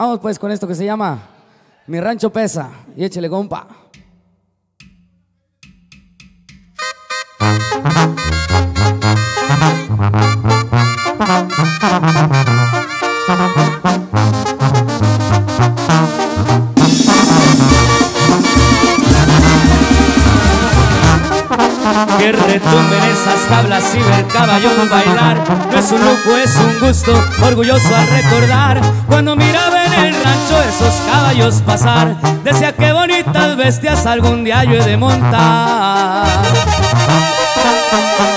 Vamos pues con esto que se llama Mi rancho pesa. Y échele compa. Que retumben esas tablas y ver caballos bailar. No es un lujo, es un gusto, orgulloso al recordar Cuando miraba en el rancho esos caballos pasar. Decía que bonitas bestias algún día yo he de montar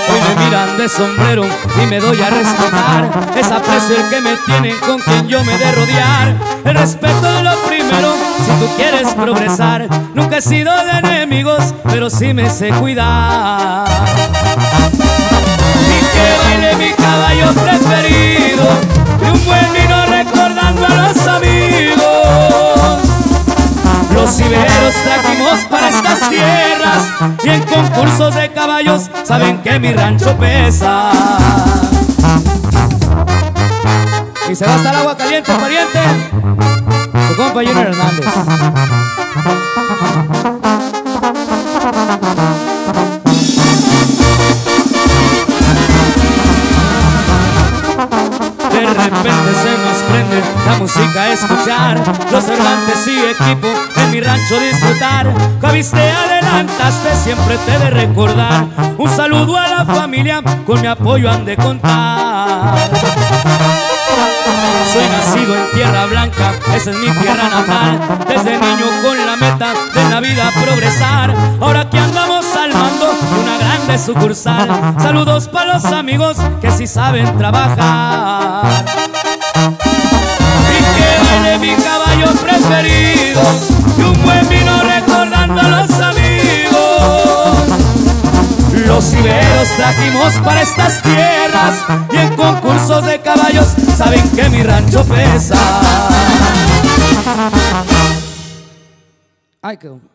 Hoy me miran de sombrero y me doy a respetar. Es aprecio el que me tienen con quien yo me de rodear. El respeto es lo primero si tú quieres progresar. Nunca he sido de enemigos, pero sí me sé cuidar para estas tierras Y en concursos de caballos saben que mi rancho pesa Y se va hasta el agua caliente, pariente. Su compa Junior Hernández. De repente se nos prende la música a escuchar. Los Cervantes y equipo en mi rancho disfrutar. Cabiste adelantaste, siempre te de recordar. Un saludo a la familia, con mi apoyo han de contar. Soy nacido en tierra blanca, esa es mi tierra natal. Desde niño con la meta de la vida progresar sucursal. Saludos para los amigos que sí saben trabajar. Y que baile mi caballo preferido Y un buen vino recordando a los amigos. Los iberos trajimos para estas tierras Y en concursos de caballos saben que mi rancho pesa. Ay, qué.